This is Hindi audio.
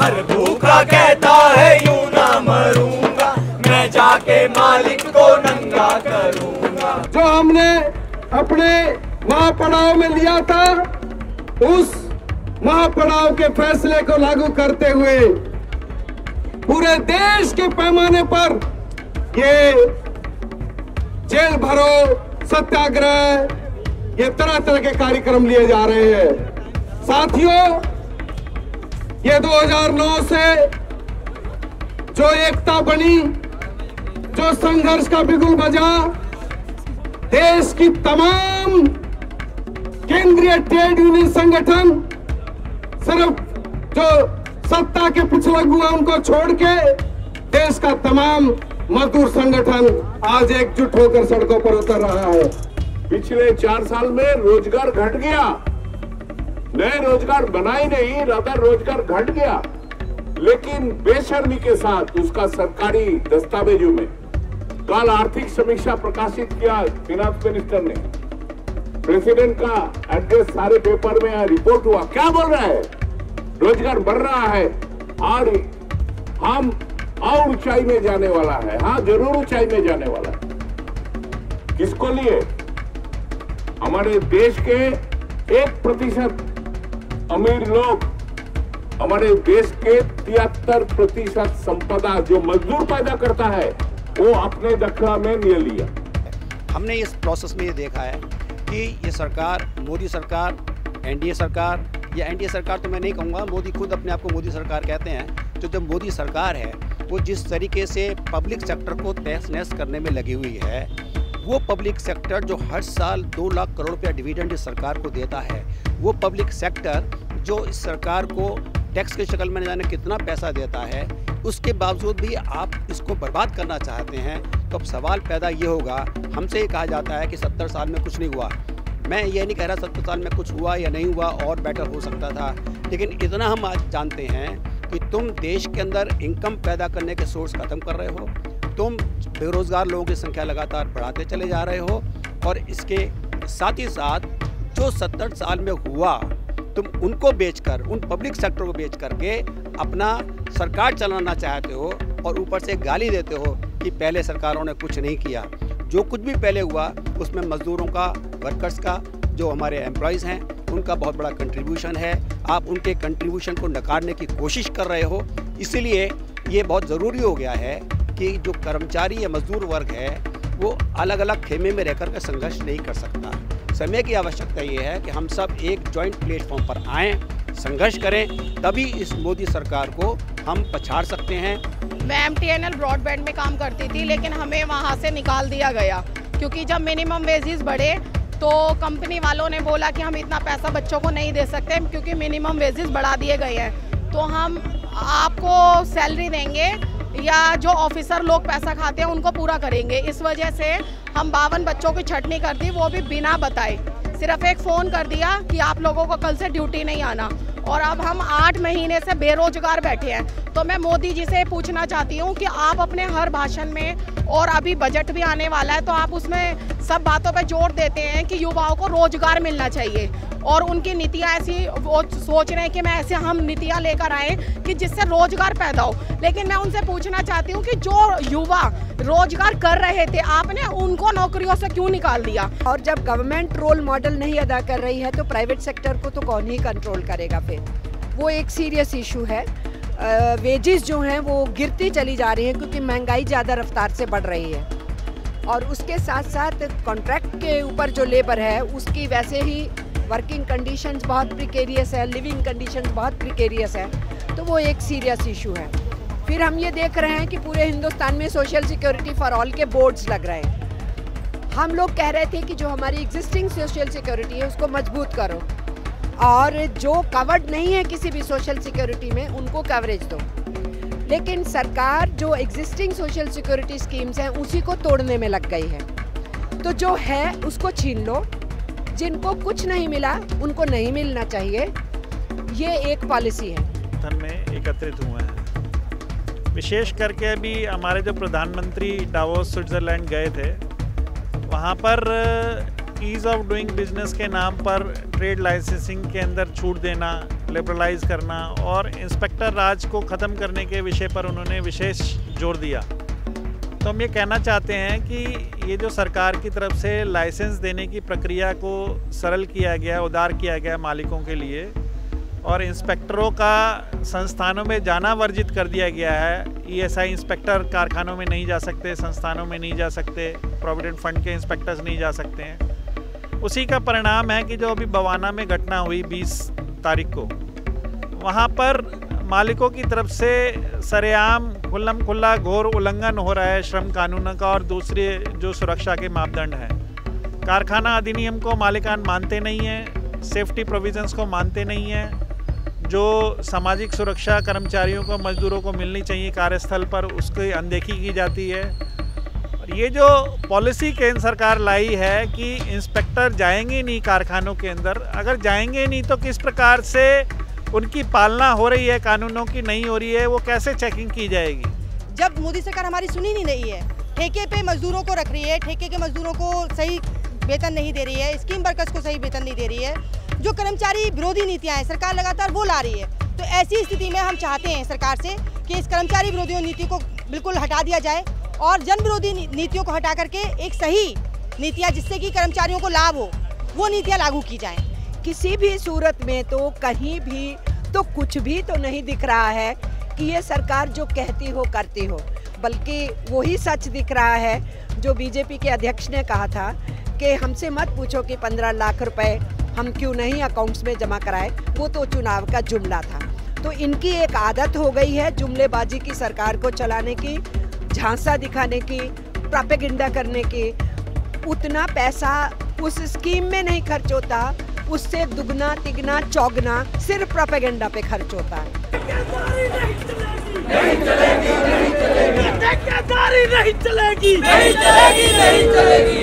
हर भूखा कहता है, यूँ ना मरूँगा। मैं जाके मालिक को नंगा करूँगा। जो हमने अपने महापड़ाव में लिया था, उस महापड़ाव के फैसले को लागू करते हुए पूरे देश के पैमाने पर ये जेल भरो सत्याग्रह, ये तरह तरह के कार्यक्रम लिए जा रहे हैं। साथियों ये 2009 से जो एकता बनी, जो संघर्ष का बिगुल बजा, देश की तमाम केंद्रीय ट्रेड यूनियन संगठन सिर्फ़ जो सत्ता के पिछले हुआ उनको छोड़ के देश का तमाम मजदूर संगठन आज एकजुट होकर सड़कों पर उतर रहा है। पिछले चार साल में रोज़गार घट गया। नए रोज़गार बनाए नहीं, राधा रोज़गार घट गया। लेकिन बेशर्मी के साथ उसका सरकारी दस्तावेजों में कल आर्थिक समीक्षा प्रकाशित किया फिनांस मिनिस्टर ने। प्रेसिडेंट का एड्रेस सारे पेपर में रिपोर्ट हुआ। क्या बोल रहा है? रोज़गार बढ़ रहा है। और हम और ऊंचाई में जाने वाला है। हाँ ज़रूर ऊंचाई में जाने वाला है। किसको लिए? हमारे देश के एक प्रतिशत अमीर लोग हमारे देश के तिहत्तर प्रतिशत संपदा जो मजदूर पैदा करता है, वो अपने दखला में ले लिया। हमने इस प्रोसेस में ये देखा है कि ये सरकार, मोदी सरकार, एनडीए सरकार, या एनडीए सरकार तो मैं नहीं कहूँगा, मोदी खुद अपने आप को मोदी सरकार कहते हैं तो जब मोदी सरकार है, वो जिस तरीके से पब्लिक सेक्टर को तहस नहस करने में लगी हुई है, वो पब्लिक सेक्टर जो हर साल दो लाख करोड़ रुपया डिविडेंड सरकार को देता है वो पब्लिक सेक्टर जो इस सरकार को टैक्स की शक्ल में जाने कितना पैसा देता है, उसके बावजूद भी आप इसको बर्बाद करना चाहते हैं तो अब सवाल पैदा ये होगा, हमसे ये कहा जाता है कि सत्तर साल में कुछ नहीं हुआ। मैं ये नहीं कह रहा सत्तर साल में कुछ हुआ या नहीं हुआ, और बेटर हो सकता था, लेकिन इतना हम आज जानते हैं कि तुम देश के अंदर इनकम पैदा करने के सोर्स ख़त्म कर रहे हो, तुम बेरोज़गार लोगों की संख्या लगातार बढ़ाते चले जा रहे हो, और इसके साथ ही साथ जो सत्तर साल में हुआ, तुम उनको बेचकर, उन पब्लिक सेक्टर को बेच करके अपना सरकार चलाना चाहते हो और ऊपर से गाली देते हो कि पहले सरकारों ने कुछ नहीं किया। जो कुछ भी पहले हुआ, उसमें मज़दूरों का वर्कर्स का, जो हमारे एम्प्लॉयज़ हैं, उनका बहुत बड़ा कंट्रीब्यूशन है। आप उनके कंट्रीब्यूशन को नकारने की कोशिश कर रहे हो। इसीलिए ये बहुत ज़रूरी हो गया है कि जो कर्मचारी या मजदूर वर्ग है, वो अलग अलग खेमे में रहकर के संघर्ष नहीं कर सकता। समय की आवश्यकता ये है कि हम सब एक जॉइंट प्लेटफॉर्म पर आएँ, संघर्ष करें, तभी इस मोदी सरकार को हम पछाड़ सकते हैं। मैं एम टी ब्रॉडबैंड में काम करती थी, लेकिन हमें वहाँ से निकाल दिया गया। क्योंकि जब मिनिमम वेजेस बढ़े तो कंपनी वालों ने बोला कि हम इतना पैसा बच्चों को नहीं दे सकते, क्योंकि मिनिमम वेजेस बढ़ा दिए गए हैं। तो हम आपको सैलरी देंगे या जो ऑफिसर लोग पैसा खाते हैं, उनको पूरा करेंगे। इस वजह से हम बावन बच्चों की छटनी कर दी, वो भी बिना बताए। सिर्फ़ एक फ़ोन कर दिया कि आप लोगों को कल से ड्यूटी नहीं आना। और अब हम आठ महीने से बेरोजगार बैठे हैं। तो मैं मोदी जी से पूछना चाहती हूँ कि आप अपने हर भाषण में और अभी बजट भी आने वाला है तो आप उसमें सब बातों पर ज़ोर देते हैं कि युवाओं को रोज़गार मिलना चाहिए। और उनकी नीतियाँ ऐसी, वो सोच रहे हैं कि मैं ऐसे हम नीतियाँ लेकर आए कि जिससे रोज़गार पैदा हो। लेकिन मैं उनसे पूछना चाहती हूँ कि जो युवा रोज़गार कर रहे थे, आपने उनको नौकरियों से क्यों निकाल दिया? और जब गवर्नमेंट रोल मॉडल नहीं अदा कर रही है तो प्राइवेट सेक्टर को तो कौन ही कंट्रोल करेगा फिर? वो एक सीरियस इशू है। वेजेस जो हैं, वो गिरती चली जा रही हैं क्योंकि महँगाई ज़्यादा रफ्तार से बढ़ रही है। और उसके साथ साथ कॉन्ट्रैक्ट के ऊपर जो लेबर है, उसकी वैसे ही वर्किंग कंडीशंस बहुत प्रिकेरियस है लिविंग कंडीशंस बहुत प्रिकेरियस है। तो वो एक सीरियस इशू है। फिर हम ये देख रहे हैं कि पूरे हिंदुस्तान में सोशल सिक्योरिटी फॉर ऑल के बोर्ड्स लग रहे हैं। हम लोग कह रहे थे कि जो हमारी एग्जिस्टिंग सोशल सिक्योरिटी है, उसको मज़बूत करो। और जो कवर्ड नहीं है किसी भी सोशल सिक्योरिटी में, उनको कवरेज दो। लेकिन सरकार जो एग्जिस्टिंग सोशल सिक्योरिटी स्कीम्स हैं, उसी को तोड़ने में लग गई है। तो जो है, उसको छीन लो। जिनको कुछ नहीं मिला, उनको नहीं मिलना चाहिए। ये एक पॉलिसी है। धन में एकत्रित हुए हैं। विशेष करके अभी हमारे जो प्रधानमंत्री डावोस स्विट्ज़रलैंड गए थे, वहाँ पर ईज़ ऑफ़ डूइंग बिज़नेस के नाम पर ट्रेड लाइसेंसिंग के अंदर छूट देना लिबरलाइज करना और इंस्पेक्टर राज को ख़त्म करने के विषय पर उन्होंने विशेष ज़ोर दिया। तो हम ये कहना चाहते हैं कि ये जो सरकार की तरफ़ से लाइसेंस देने की प्रक्रिया को सरल किया गया, उदार किया गया मालिकों के लिए और इंस्पेक्टरों का संस्थानों में जाना वर्जित कर दिया गया है ईएसआई इंस्पेक्टर कारखानों में नहीं जा सकते, संस्थानों में नहीं जा सकते प्रोविडेंट फंड के इंस्पेक्टर्स नहीं जा सकते हैं। उसी का परिणाम है कि जो अभी बवाना में घटना हुई 20 तारीख को, वहाँ पर मालिकों की तरफ़ से सरेआम, खुल्लम खुल्ला, घोर उल्लंघन हो रहा है श्रम कानून का और दूसरे जो सुरक्षा के मापदंड हैं। कारखाना अधिनियम को मालिकान मानते नहीं हैं, सेफ्टी प्रोविजंस को मानते नहीं हैं, जो सामाजिक सुरक्षा कर्मचारियों को, मजदूरों को मिलनी चाहिए कार्यस्थल पर, उसकी अनदेखी की जाती है। ये जो पॉलिसी केंद्र सरकार लाई है कि इंस्पेक्टर जाएँगे नहीं कारखानों के अंदर, अगर जाएँगे नहीं तो किस प्रकार से उनकी पालना हो रही है, कानूनों की नहीं हो रही है, वो कैसे चेकिंग की जाएगी? जब मोदी सरकार हमारी सुनी नहीं रही है, ठेके पे मजदूरों को रख रही है, ठेके के मजदूरों को सही वेतन नहीं दे रही है स्कीम वर्कर्स को सही वेतन नहीं दे रही है, जो कर्मचारी विरोधी नीतियाँ हैं, सरकार लगातार वो ला रही है। तो ऐसी स्थिति में हम चाहते हैं सरकार से कि इस कर्मचारी विरोधी नीति को बिल्कुल हटा दिया जाए और जन विरोधी नीतियों को हटा करके एक सही नीतियाँ जिससे कि कर्मचारियों को लाभ हो, वो नीतियाँ लागू की जाएँ। किसी भी सूरत में तो कहीं भी तो कुछ भी तो नहीं दिख रहा है कि ये सरकार जो कहती हो, करती हो। बल्कि वही सच दिख रहा है जो बीजेपी के अध्यक्ष ने कहा था कि हमसे मत पूछो कि पंद्रह लाख रुपए हम क्यों नहीं अकाउंट्स में जमा कराए, वो तो चुनाव का जुमला था। तो इनकी एक आदत हो गई है जुमलेबाजी की सरकार को चलाने की झांसा दिखाने की प्रापेगिंडा करने की उतना पैसा उस स्कीम में नहीं खर्च होता उससे दुगना तिगना चौगना सिर्फ़ प्रोपेगेंडा पे खर्च होता है। नहीं चलेगी। नहीं चलेगी नहीं चलेगी।